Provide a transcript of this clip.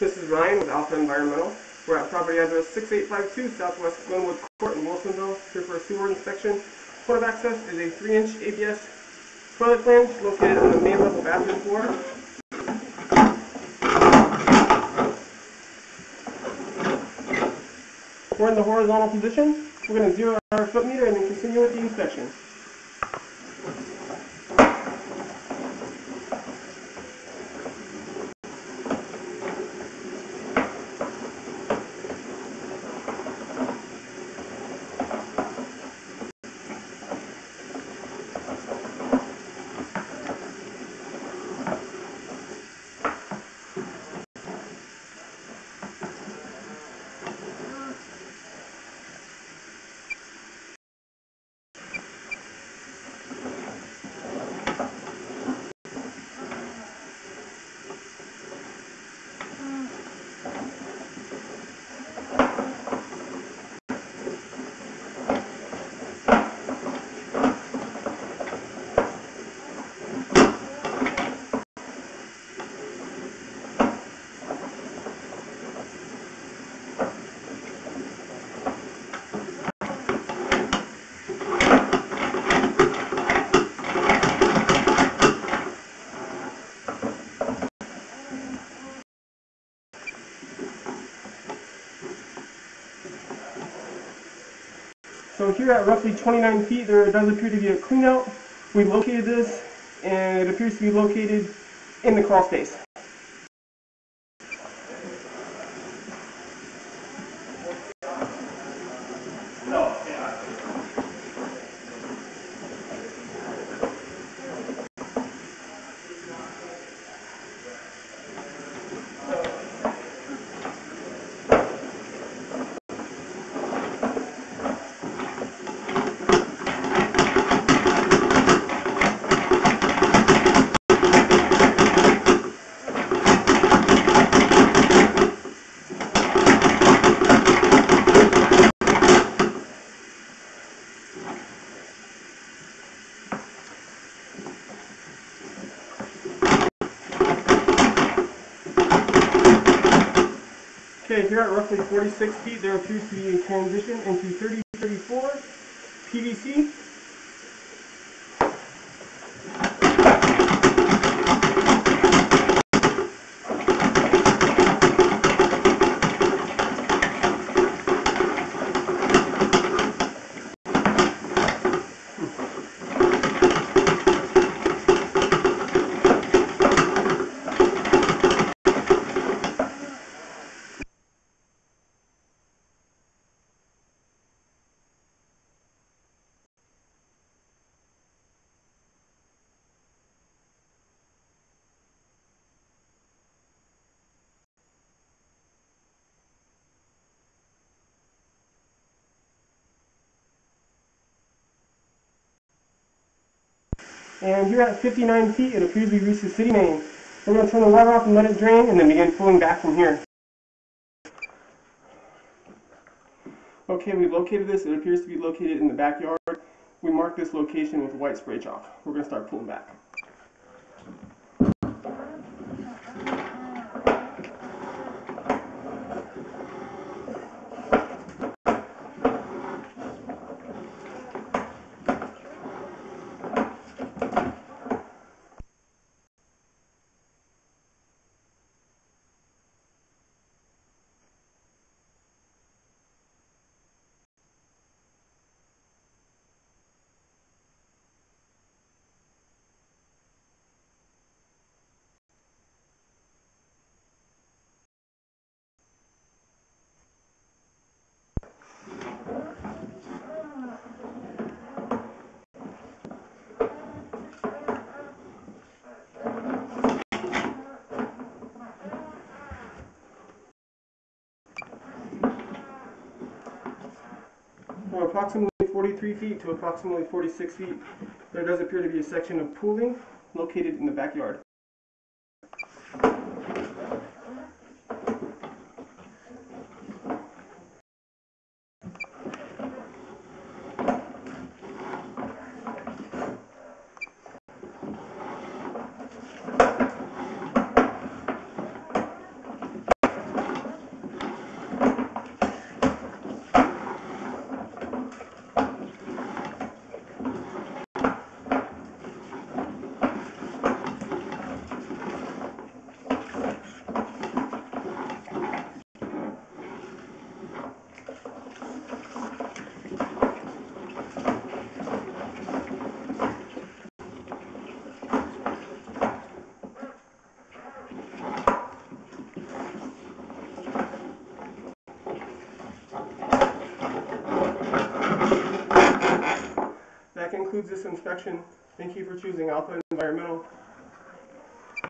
This is Ryan with Alpha Environmental. We're at property address 6852 Southwest Glenwood Court in Wilsonville, here for a sewer inspection. Point of access is a 3-inch ABS toilet flange located on the main level bathroom floor. We're in the horizontal position. We're going to zero our foot meter and then continue with the inspection. So here at roughly 29 feet, there does appear to be a cleanout. We located this, and it appears to be located in the crawl space. Okay, here at roughly 46 feet, there appears to be a transition into 3034 PVC. And here at 59 feet, it appears we've reached the city main. We're going to turn the water off and let it drain, and then begin pulling back from here. Okay, we've located this. It appears to be located in the backyard. We marked this location with white spray chalk. We're going to start pulling back. From approximately 43 feet to approximately 46 feet, there does appear to be a section of pooling located in the backyard. Concludes this inspection. Thank you for choosing Alpha Environmental